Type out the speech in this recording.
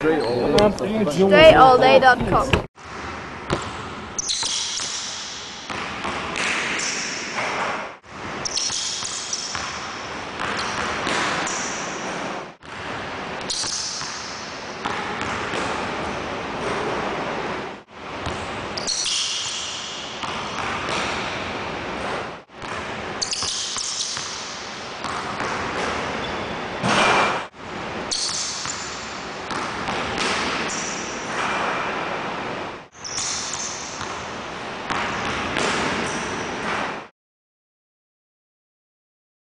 StraighTallDay.com